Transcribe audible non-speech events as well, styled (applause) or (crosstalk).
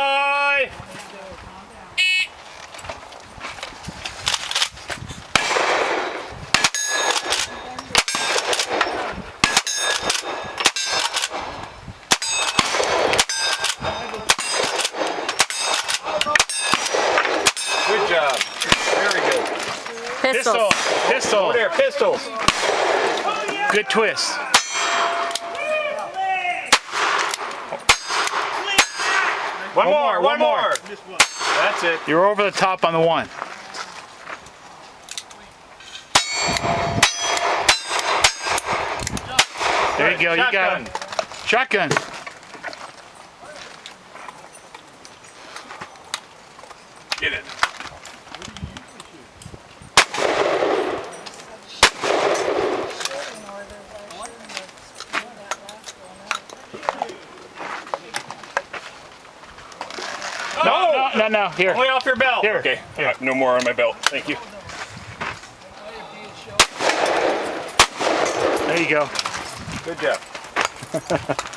Bye. Good job. Very good. Pistol. Pistol. Pistol. Over there, pistols. Good twist. One, more, one more. That's it. You're over the top on the one. There you go, you got it. Shotgun. Get it. No, no. Here. Only off your belt. Here. Okay, uh, no more on my belt. Thank you. There you go. Good job. (laughs)